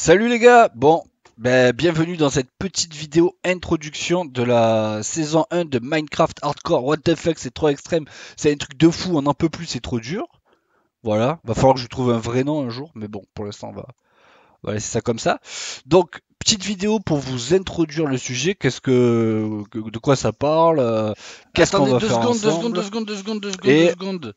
Salut les gars, bon, ben, bienvenue dans cette petite vidéo introduction de la saison 1 de Minecraft Hardcore. What the fuck, c'est trop extrême, c'est un truc de fou, on n'en peut plus, c'est trop dur. Voilà, va falloir que je trouve un vrai nom un jour, mais bon, pour l'instant on va, on va laisser ça comme ça. Donc, petite vidéo pour vous introduire le sujet, qu'est-ce que, de quoi ça parle, euh, qu'est-ce qu'on va deux faire secondes, deux ensemble. secondes, deux secondes, deux secondes, deux secondes, Et- deux secondes.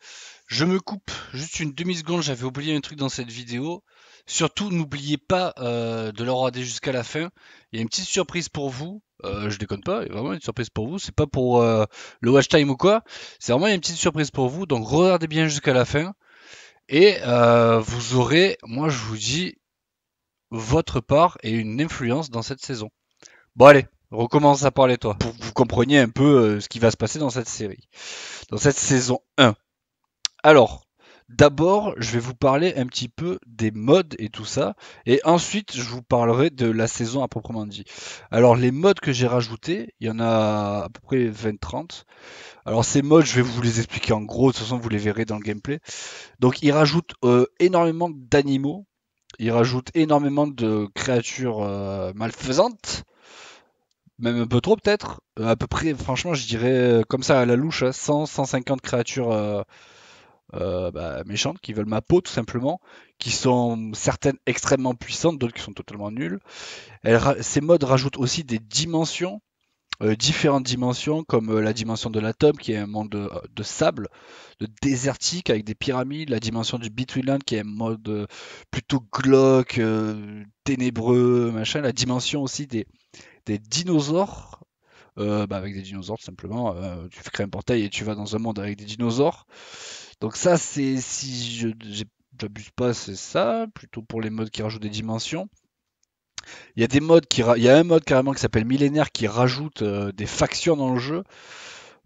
Je me coupe juste une demi-seconde, j'avais oublié un truc dans cette vidéo. Surtout, n'oubliez pas euh, de le regarder jusqu'à la fin. Il y a une petite surprise pour vous. Euh, je déconne pas, il y a vraiment une surprise pour vous. C'est pas pour euh, le watch time ou quoi. C'est vraiment une petite surprise pour vous. Donc regardez bien jusqu'à la fin. Et euh, vous aurez, moi je vous dis, votre part et une influence dans cette saison. Bon allez, recommence à parler toi. pour que vous compreniez un peu ce qui va se passer dans cette série, dans cette saison 1. Alors, d'abord, je vais vous parler un petit peu des modes et tout ça, et ensuite, je vous parlerai de la saison à proprement dit. Alors, les modes que j'ai rajoutés, il y en a à peu près 20-30. Alors, ces modes, je vais vous les expliquer en gros, de toute façon, vous les verrez dans le gameplay. Donc, ils rajoutent euh, énormément d'animaux, ils rajoutent énormément de créatures euh, malfaisantes même un peu trop peut-être. Euh, à peu près, franchement, je dirais comme ça à la louche, hein, 100, 150 créatures euh, bah, méchantes qui veulent ma peau tout simplement, qui sont certaines extrêmement puissantes, d'autres qui sont totalement nulles. Ces modes rajoutent aussi des dimensions, euh, différentes dimensions, comme euh, la dimension de l'atome qui est un monde de, sable, de désertique avec des pyramides, la dimension du Betweenland qui est un mode plutôt glauque, ténébreux, machin, la dimension aussi des dinosaures, bah, avec des dinosaures tout simplement. tu crées un portail et tu vas dans un monde avec des dinosaures. Donc ça, c'est si je j'abuse pas, c'est ça. Plutôt pour les modes qui rajoutent des dimensions. Il y a des qui, il y a un mode carrément qui s'appelle millénaire qui rajoute euh, des factions dans le jeu,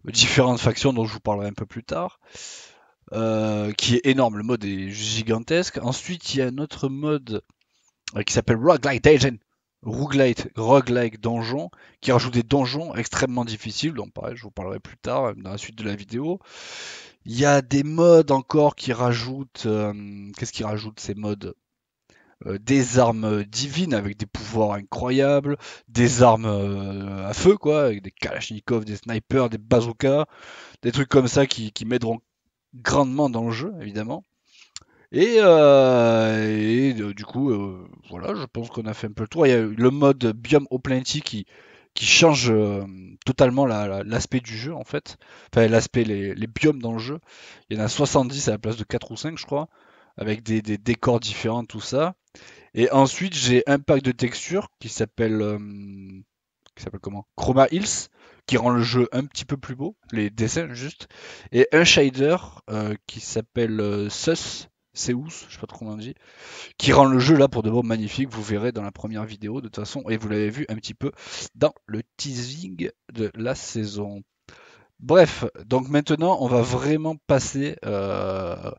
différentes factions dont je vous parlerai un peu plus tard. euh, qui est énorme, le mode est gigantesque. Ensuite, il y a un autre mode euh, qui s'appelle Roguelite Dungeon, roguelite, roguelike donjon, qui rajoute des donjons extrêmement difficiles, donc pareil, je vous parlerai plus tard, dans la suite de la vidéo. Il y a des modes encore qui rajoutent, euh, qu'est-ce qu'ils rajoutent ces modes? Euh, Des armes divines avec des pouvoirs incroyables, des armes euh, à feu, quoi, avec des kalachnikovs, des snipers, des bazookas, des trucs comme ça qui, qui m'aideront grandement dans le jeu, évidemment. Et, du coup, voilà, je pense qu'on a fait un peu le tour. Il y a le mode biome au plenty qui, qui change euh, totalement la- la- l'aspect du jeu, en fait. Enfin, l'aspect, les, biomes dans le jeu. Il y en a 70 à la place de 4 ou 5, je crois, avec des, des décors différents, tout ça. Et ensuite, j'ai un pack de textures qui s'appelle euh, qui s'appelle comment? Chroma Hills, qui rend le jeu un petit peu plus beau, les dessins juste, et un shader euh, qui s'appelle euh, Sus, Seus, je sais pas trop comment on dit, qui rend le jeu là pour de bon magnifique, vous verrez dans la première vidéo de toute façon, et vous l'avez vu un petit peu dans le teasing de la saison. Bref, donc maintenant on va vraiment passer euh,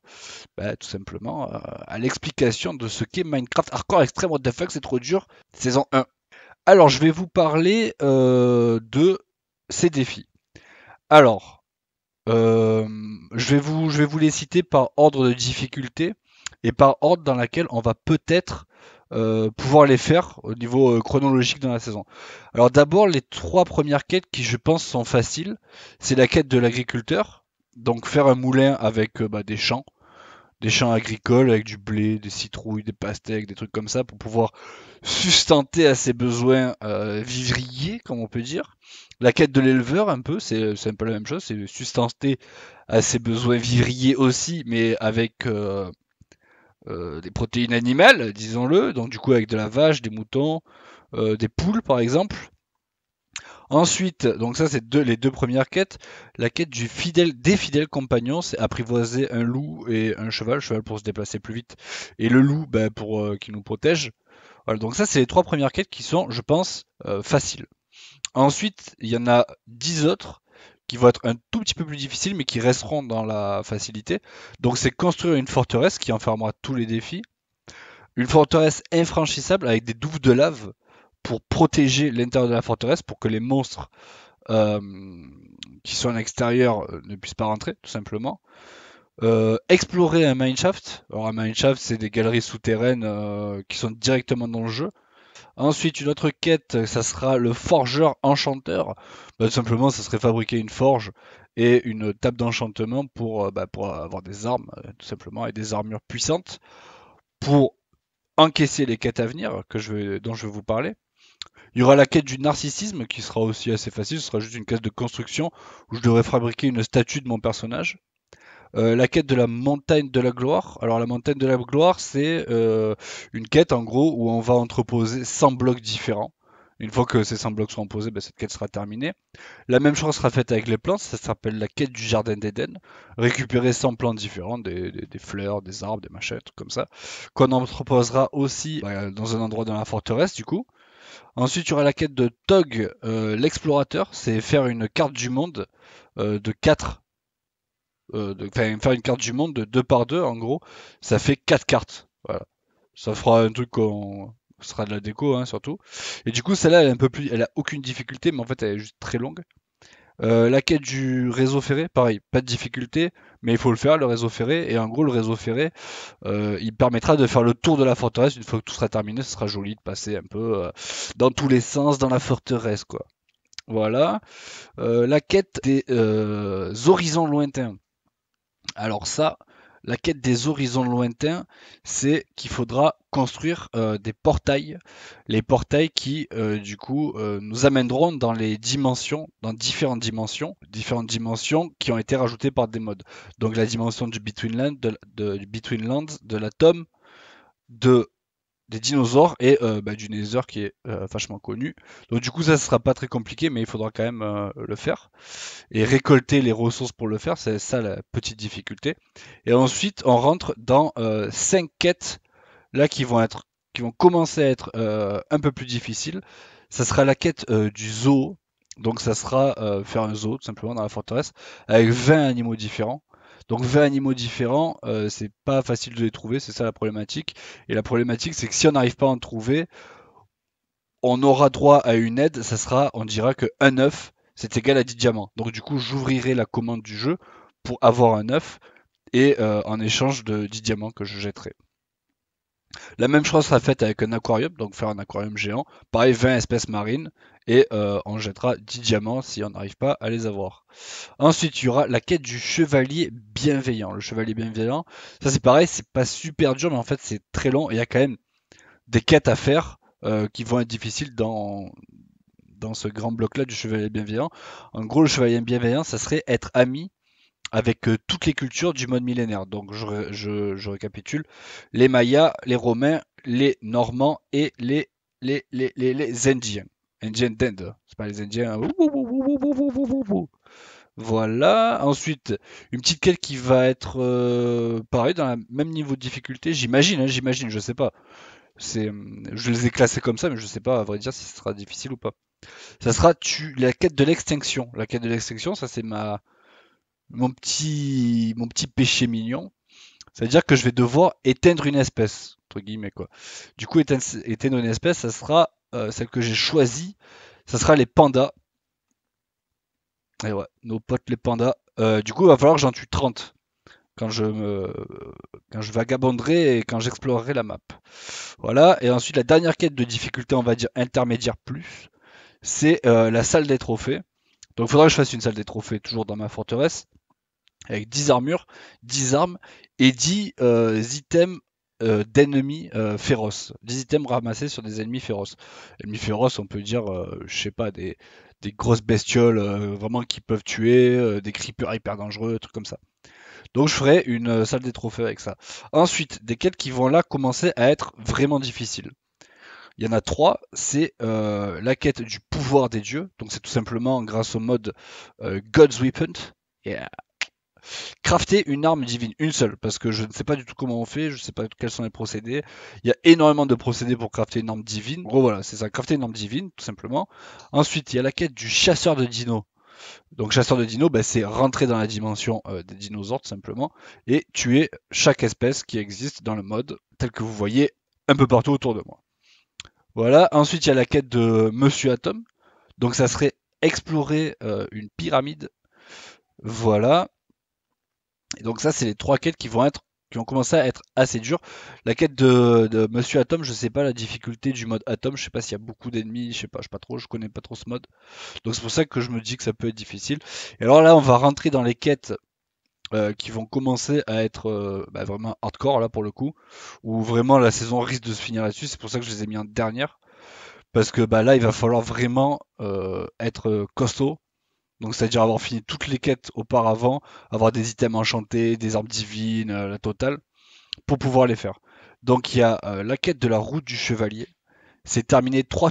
bah, tout simplement euh, à l'explication de ce qu'est Minecraft Hardcore Extreme What the fuck c'est trop dur, saison 1. Alors je vais vous parler euh, de ces défis. Alors, euh, je, vais vous, les citer par ordre de difficulté et par ordre dans laquelle on va peut-être euh, pouvoir les faire au niveau euh, chronologique dans la saison. Alors d'abord, les trois premières quêtes qui je pense sont faciles, c'est la quête de l'agriculteur, donc faire un moulin avec bah, des champs, des champs agricoles avec du blé, des citrouilles, des pastèques, des trucs comme ça pour pouvoir sustenter à ses besoins euh, vivriers, comme on peut dire. La quête de l'éleveur, un peu, c'est un peu la même chose, c'est sustenter à ses besoins vivriers aussi, mais avec euh, euh, des protéines animales, disons-le, donc du coup avec de la vache, des moutons, euh, des poules par exemple. Ensuite, donc ça c'est deux, les deux premières quêtes. La quête du fidèle, des fidèles compagnons, c'est apprivoiser un loup et un cheval, cheval pour se déplacer plus vite, et le loup ben, pour euh, qui nous protège. Voilà, donc ça c'est les trois premières quêtes qui sont, je pense, faciles. Ensuite, il y en a dix autres qui vont être un tout petit peu plus difficiles, mais qui resteront dans la facilité. Donc c'est construire une forteresse qui enfermera tous les défis. Une forteresse infranchissable avec des douves de lave pour protéger l'intérieur de la forteresse, pour que les monstres euh, qui sont à l'extérieur euh, ne puissent pas rentrer, tout simplement. Euh, explorer un mineshaft. Alors un mineshaft, c'est des galeries souterraines qui sont directement dans le jeu. Ensuite, une autre quête, ça sera le forgeur enchanteur. Bah, tout simplement, ça serait fabriquer une forge et une table d'enchantement pour, euh, bah, avoir des armes, tout simplement, et des armures puissantes pour encaisser les quêtes à venir dont je vais vous parler. Il y aura la quête du narcissisme qui sera aussi assez facile, ce sera juste une quête de construction où je devrais fabriquer une statue de mon personnage. Euh, la quête de la montagne de la gloire. Alors la montagne de la gloire, c'est euh, une quête en gros où on va entreposer 100 blocs différents. Une fois que ces 100 blocs sont posés, ben, cette quête sera terminée. La même chose sera faite avec les plantes, ça s'appelle la quête du jardin d'Éden. Récupérer 100 plantes différentes, des, fleurs, des arbres, des machins, tout comme ça. Qu'on entreposera aussi bah, dans un endroit dans la forteresse, du coup. Ensuite, il y aura la quête de Tog, euh, l'explorateur. C'est faire une carte du monde de 4. Euh, faire une carte du monde de 2 par 2, en gros. Ça fait 4 cartes. Voilà. Ça fera un truc qu'on sera de la déco hein, surtout. Et du coup, celle-là, elle est un peu plus, elle a aucune difficulté, mais en fait, elle est juste très longue. Euh, la quête du réseau ferré, pareil, pas de difficulté, mais il faut le faire, le réseau ferré. Et en gros, le réseau ferré, euh, il permettra de faire le tour de la forteresse. Une fois que tout sera terminé, ce sera joli de passer un peu dans tous les sens dans la forteresse, quoi. Voilà. la quête des horizons lointains. Alors ça, la quête des horizons lointains, c'est qu'il faudra construire euh, des portails. Les portails qui, euh, du coup, euh, nous amèneront dans les dimensions, dans différentes dimensions, différentes dimensions qui ont été rajoutées par des modes. Donc la dimension du Between, Land, de, Lands, de l'atome, de des dinosaures et euh, bah, du Nether qui est euh, vachement connu. Donc du coup ça ne sera pas très compliqué mais il faudra quand même euh, le faire. Et récolter les ressources pour le faire, c'est ça la petite difficulté. Et ensuite on rentre dans 5 quêtes là qui vont être qui vont commencer à être un peu plus difficiles. Ça sera la quête du zoo. Donc ça sera faire un zoo tout simplement dans la forteresse avec 20 animaux différents. Donc 20 animaux différents, euh, c'est pas facile de les trouver, c'est ça la problématique. Et la problématique, c'est que si on n'arrive pas à en trouver, on aura droit à une aide, ça sera, on dira que un œuf, c'est égal à 10 diamants. Donc du coup, j'ouvrirai la commande du jeu pour avoir un œuf et euh, en échange de 10 diamants que je jetterai. La même chose sera faite avec un aquarium, donc faire un aquarium géant. Pareil, 20 espèces marines et euh, on jettera 10 diamants si on n'arrive pas à les avoir. Ensuite, il y aura la quête du chevalier bienveillant. Le chevalier bienveillant, ça c'est pareil, c'est pas super dur, mais en fait c'est très long et il y a quand même des quêtes à faire euh, qui vont être difficiles dans, dans ce grand bloc-là du chevalier bienveillant. En gros, le chevalier bienveillant, ça serait être ami avec euh, toutes les cultures du mode millénaire. Donc je, récapitule les Mayas, les Romains, les Normands et les, les, les, les, Indiens. C'est pas les Indiens. Voilà. Ensuite, une petite quête qui va être euh, pareil dans le même niveau de difficulté. J'imagine, hein, j'imagine, je sais pas. C'est, je les ai classés comme ça, mais je sais pas à vrai dire si ce sera difficile ou pas. Ça sera la quête de l'extinction. La quête de l'extinction, ça c'est ma mon petit, péché mignon. C'est-à-dire que je vais devoir éteindre une espèce, entre guillemets. Du coup, éteindre, une espèce, ça sera celle que j'ai choisie, ça sera les pandas. Et ouais, nos potes les pandas. Euh, du coup, il va falloir que j'en tue 30 quand je me vagabonderai et quand j'explorerai la map. Voilà, et ensuite la dernière quête de difficulté, on va dire intermédiaire plus, c'est euh, la salle des trophées. Donc il faudra que je fasse une salle des trophées toujours dans ma forteresse avec 10 armures, 10 armes et 10 euh, items euh, d'ennemis euh, féroces. 10 items ramassés sur des ennemis féroces. Ennemis féroces, on peut dire, je sais pas, des, grosses bestioles vraiment qui peuvent tuer, des creepers hyper dangereux, trucs comme ça. Donc je ferai une salle des trophées avec ça. Ensuite, des quêtes qui vont là commencer à être vraiment difficiles. Il y en a trois, c'est la quête du pouvoir des dieux. Donc c'est tout simplement grâce au mode God's Weapon. Crafter une arme divine, une seule, parce que je ne sais pas du tout comment on fait, je ne sais pas quels sont les procédés. Il y a énormément de procédés pour crafter une arme divine. gros, voilà, c'est ça, crafter une arme divine, tout simplement. Ensuite, il y a la quête du chasseur de dinos. Donc, chasseur de dinos, bah, c'est rentrer dans la dimension euh, des dinosaures, tout simplement, et tuer chaque espèce qui existe dans le mode, tel que vous voyez un peu partout autour de moi. Voilà, ensuite, il y a la quête de Monsieur Atom. Donc, ça serait explorer euh, une pyramide. Voilà. Et donc ça, c'est les trois quêtes qui vont être qui à être assez dures. La quête de, Monsieur Atom, je sais pas la difficulté du mode Atom, je sais pas s'il y a beaucoup d'ennemis, je sais pas, je sais pas trop, je connais pas trop ce mode. Donc c'est pour ça que je me dis que ça peut être difficile. Et alors là, on va rentrer dans les quêtes euh, qui vont commencer à être euh, bah, vraiment hardcore là pour le coup, où vraiment la saison risque de se finir là-dessus. C'est pour ça que je les ai mis en dernière, parce que bah, là il va falloir vraiment euh, être costaud. Donc c'est-à-dire avoir fini toutes les quêtes auparavant, avoir des items enchantés, des armes divines, la totale, pour pouvoir les faire. Donc il y a la quête de la route du chevalier. C'est terminé trois,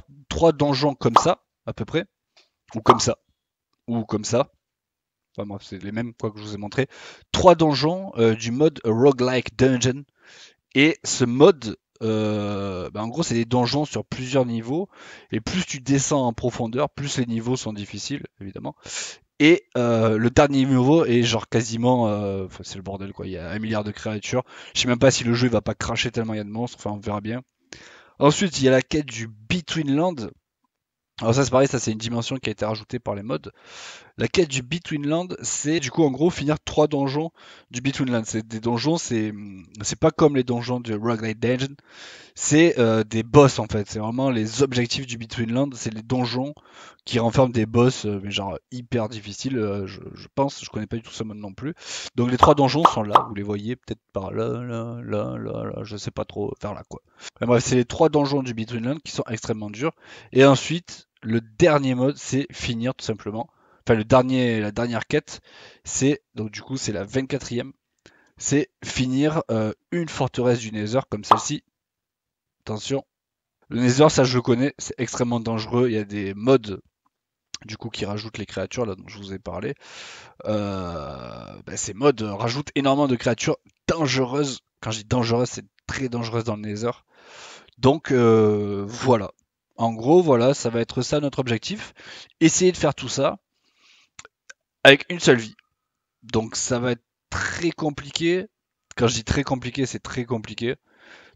donjons comme ça, à peu près, ou comme ça, ou comme ça c'est les mêmes quoi que je vous ai montré. Trois donjons euh, du mode roguelike dungeon. Et ce mode, euh, bah, en gros, c'est des donjons sur plusieurs niveaux. Et plus tu descends en profondeur, plus les niveaux sont difficiles, évidemment. Et euh, le dernier niveau est genre quasiment, c'est le bordel quoi. Il y a un milliard de créatures. Je sais même pas si le jeu va pas cracher tellement il y a de monstres. Enfin, on verra bien. Ensuite, il y a la quête du Between Land. Alors ça c'est pareil, ça c'est une dimension qui a été rajoutée par les mods. La quête du Between Land, c'est du coup en gros finir trois donjons du Between Land. C'est des donjons, c'est c'est pas comme les donjons du Roguelite Dungeon, c'est euh, des boss en fait. C'est vraiment les objectifs du Between Land, c'est les donjons qui renferment des boss, euh, mais genre hyper difficiles. Euh, je, pense, je connais pas du tout ce mode non plus. Donc les trois donjons sont là, vous les voyez peut-être par là, là, là, là, là, je sais pas trop vers là quoi. bref, c'est les trois donjons du Between Land qui sont extrêmement durs. Et ensuite le dernier mode, c'est finir tout simplement. Enfin, la dernière quête, c'est donc du coup c'est la 24e. C'est finir euh, une forteresse du Nether comme celle-ci. Attention, le Nether, ça je le connais, c'est extrêmement dangereux. Il y a des modes du coup qui rajoutent les créatures là dont je vous ai parlé. Euh, ben, ces modes rajoutent énormément de créatures dangereuses. Quand je dis dangereuses, c'est très dangereuse dans le Nether. Donc euh, voilà, en gros, voilà, ça va être ça notre objectif. Essayer de faire tout ça avec une seule vie. Donc ça va être très compliqué. Quand je dis très compliqué, c'est très compliqué.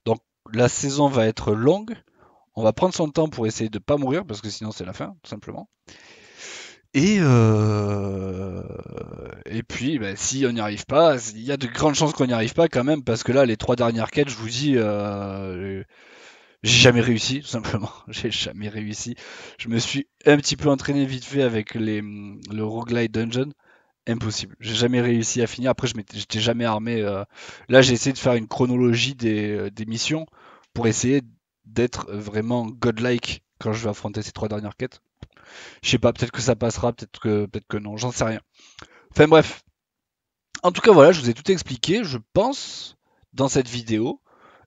Donc la saison va être longue. On va prendre son temps pour essayer de ne pas mourir parce que sinon c'est la fin, tout simplement. Et, euh... et puis, bah, si on n'y arrive pas, il y a de grandes chances qu'on n'y arrive pas quand même, parce que là, les trois dernières quêtes, je vous dis, euh... J'ai jamais réussi, tout simplement. J'ai jamais réussi. Je me suis un petit peu entraîné vite fait avec les, le roguelite dungeon. Impossible. J'ai jamais réussi à finir. Après, je j'étais jamais armé. Euh. Là, j'ai essayé de faire une chronologie des, euh, des missions pour essayer d'être vraiment godlike quand je vais affronter ces trois dernières quêtes. Je sais pas, peut-être que ça passera, peut-être que, peut-être que non, j'en sais rien. Enfin bref. En tout cas, voilà, je vous ai tout expliqué, je pense, dans cette vidéo.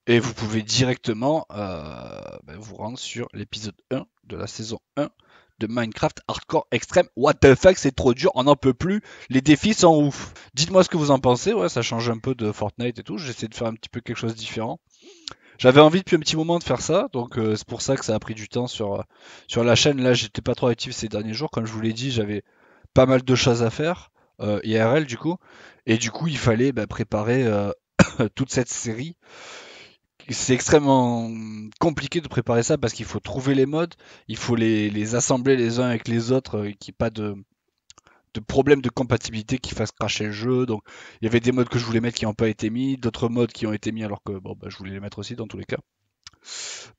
Et vous pouvez directement euh, ben, vous rendre sur l'épisode 1 de la saison 1 de Minecraft Hardcore Extreme. What the fuck, c'est trop dur, on n'en peut plus, les défis sont ouf. Dites-moi ce que vous en pensez, ouais, ça change un peu de Fortnite et tout, j'essaie de faire un petit peu quelque chose de différent. J'avais envie depuis un petit moment de faire ça, donc euh, c'est pour ça que ça a pris du temps sur, euh, sur la chaîne. Là, j'étais pas trop actif ces derniers jours, comme je vous l'ai dit, j'avais pas mal de choses à faire, IRL du coup, et du coup, il fallait bah, préparer toute cette série c'est extrêmement compliqué de préparer ça parce qu'il faut trouver les modes, il faut les, assembler les uns avec les autres, euh, et qu'il n'y ait pas de, problème de compatibilité qui fasse cracher le jeu. Donc il y avait des modes que je voulais mettre qui n'ont pas été mis, d'autres modes qui ont été mis alors que bon, bah, je voulais les mettre aussi dans tous les cas.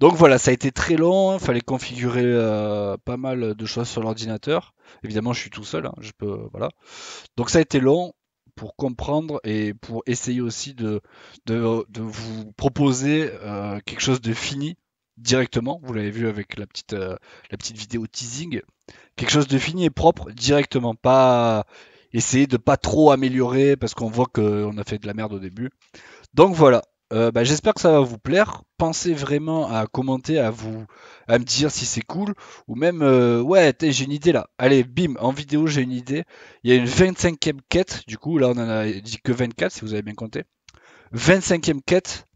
Donc voilà, ça a été très long, il fallait configurer euh, pas mal de choses sur l'ordinateur. Évidemment, je suis tout seul, hein, je peux voilà. Donc ça a été long, pour comprendre et pour essayer aussi de, vous proposer euh, quelque chose de fini directement. Vous l'avez vu avec la petite, euh, la petite vidéo teasing. Quelque chose de fini et propre directement. Pas essayer de pas trop améliorer parce qu'on voit qu'on a fait de la merde au début. Donc voilà, euh, bah, j'espère que ça va vous plaire. Pensez vraiment à commenter, à vous, à me dire si c'est cool, ou même euh, ouais, j'ai une idée là. Allez, bim, en vidéo j'ai une idée. Il y a une 25e quête, du coup là on en a dit que 24 si vous avez bien compté. 25e quête,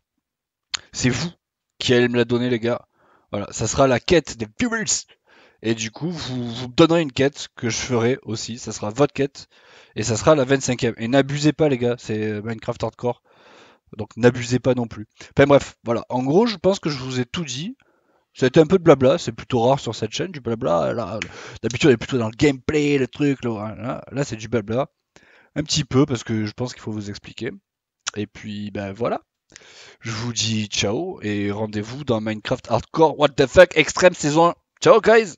c'est vous qui allez me la donner les gars. Voilà, ça sera la quête des viewers. Et du coup, vous, vous donnerez une quête que je ferai aussi. Ça sera votre quête. Et ça sera la 25e. Et n'abusez pas les gars, c'est Minecraft Hardcore. Donc n'abusez pas non plus. Enfin bref, voilà. En gros, je pense que je vous ai tout dit. C'était un peu de blabla, c'est plutôt rare sur cette chaîne, du blabla. D'habitude, on est plutôt dans le gameplay, le truc. Là, là c'est du blabla. un petit peu parce que je pense qu'il faut vous expliquer. Et puis ben voilà. Je vous dis ciao et rendez-vous dans Minecraft Hardcore What the fuck? Extreme saison 1. Ciao guys